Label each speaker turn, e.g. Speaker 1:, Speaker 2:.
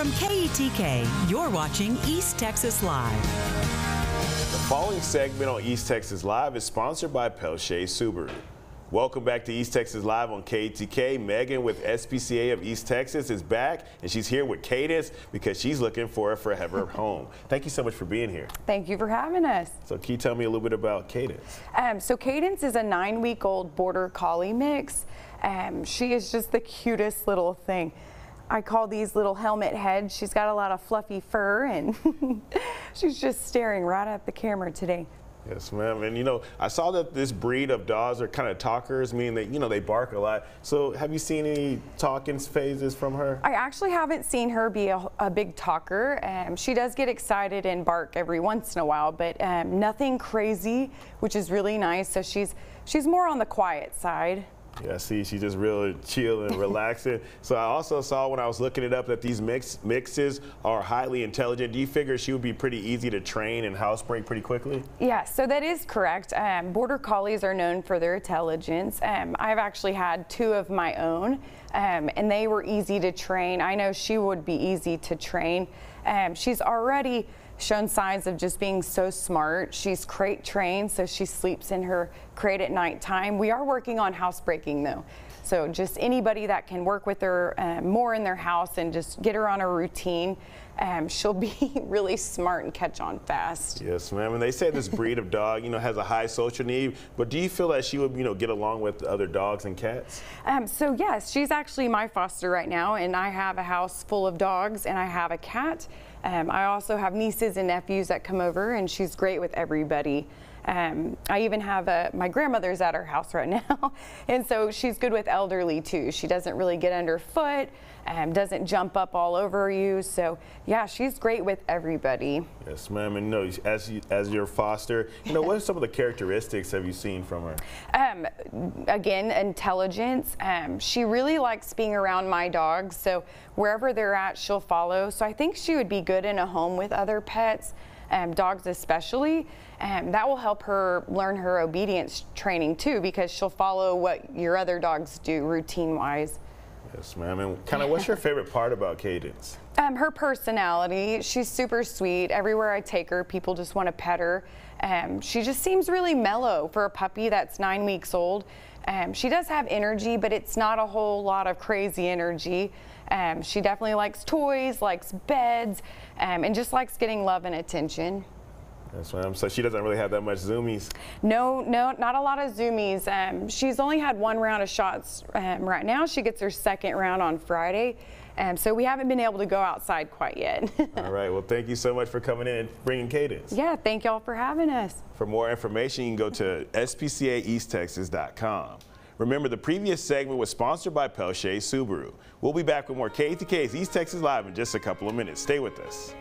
Speaker 1: From KETK, you're watching East Texas Live.
Speaker 2: The following segment on East Texas Live is sponsored by Peltier Subaru. Welcome back to East Texas Live on KETK. Megan with SPCA of East Texas is back, and she's here with Cadence because she's looking for a forever home. Thank you so much for being here.
Speaker 3: Thank you for having us.
Speaker 2: So can you tell me a little bit about Cadence?
Speaker 3: Um, so Cadence is a nine-week-old Border Collie mix. Um, she is just the cutest little thing. I call these little helmet heads. She's got a lot of fluffy fur and she's just staring right at the camera today.
Speaker 2: Yes, ma'am. And you know, I saw that this breed of dogs are kind of talkers, meaning that you know they bark a lot. So, have you seen any talking phases from her?
Speaker 3: I actually haven't seen her be a, a big talker. Um, she does get excited and bark every once in a while, but um, nothing crazy, which is really nice. So she's she's more on the quiet side.
Speaker 2: Yeah, see, she's just really chill and relaxing. so I also saw when I was looking it up that these mix mixes are highly intelligent. Do you figure she would be pretty easy to train and housebreak pretty quickly?
Speaker 3: Yeah, so that is correct. Um, Border Collies are known for their intelligence. Um, I've actually had two of my own, um, and they were easy to train. I know she would be easy to train. Um, she's already shown signs of just being so smart. She's crate trained, so she sleeps in her crate at nighttime. We are working on housebreaking though. So just anybody that can work with her uh, more in their house and just get her on a routine, um, she'll be really smart and catch on fast.
Speaker 2: Yes, ma'am. And they say this breed of dog, you know, has a high social need. But do you feel that she would, you know, get along with other dogs and cats?
Speaker 3: Um, so yes, she's actually my foster right now, and I have a house full of dogs, and I have a cat. Um, I also have nieces and nephews that come over, and she's great with everybody. Um, I even have a, my grandmother's at her house right now, and so she's good with elderly too. She doesn't really get underfoot, um, doesn't jump up all over you. So yeah, she's great with everybody.
Speaker 2: Yes, ma'am. And no, as you, as your foster, you know, what are some of the characteristics have you seen from her?
Speaker 3: Um, again, intelligence. Um, she really likes being around my dogs, so wherever they're at, she'll follow. So I think she would be good in a home with other pets um, dogs especially, um, that will help her learn her obedience training too because she'll follow what your other dogs do routine wise.
Speaker 2: Yes, ma'am. And kind of what's your favorite part about Cadence?
Speaker 3: Um, her personality. She's super sweet. Everywhere I take her, people just want to pet her. Um, she just seems really mellow for a puppy that's nine weeks old. Um, she does have energy, but it's not a whole lot of crazy energy. Um, she definitely likes toys, likes beds, um, and just likes getting love and attention.
Speaker 2: That's right. So she doesn't really have that much zoomies.
Speaker 3: No, no, not a lot of zoomies. Um, she's only had one round of shots um, right now. She gets her second round on Friday. Um, so we haven't been able to go outside quite yet.
Speaker 2: all right. Well, thank you so much for coming in and bringing Cadence.
Speaker 3: Yeah, thank y'all for having us.
Speaker 2: For more information, you can go to spcaeasttexas.com. Remember, the previous segment was sponsored by Peltier Subaru. We'll be back with more KETK's East Texas Live in just a couple of minutes. Stay with us.